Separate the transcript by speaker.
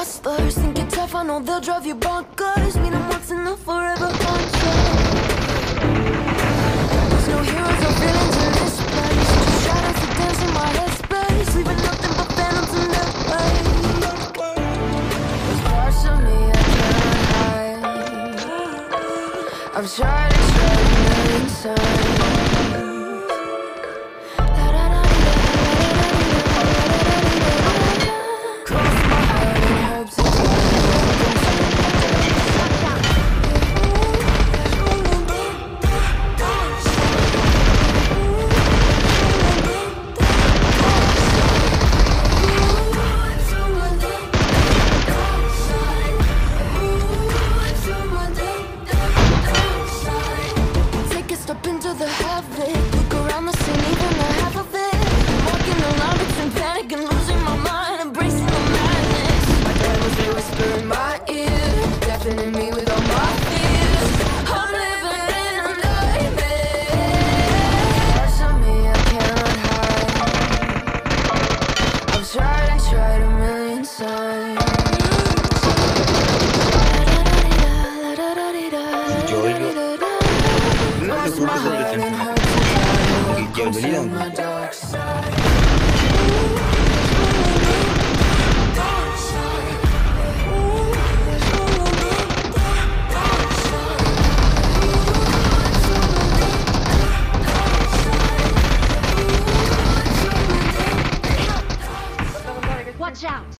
Speaker 1: hustlers think you're tough, I know they'll drive you bonkers. Meet 'em once in a forever contract. There's no heroes or villains in this place. Just shadows that dance in my headspace, leaving nothing but phantoms in their wake. There's parts of me I can't hide. I've tried Watch out!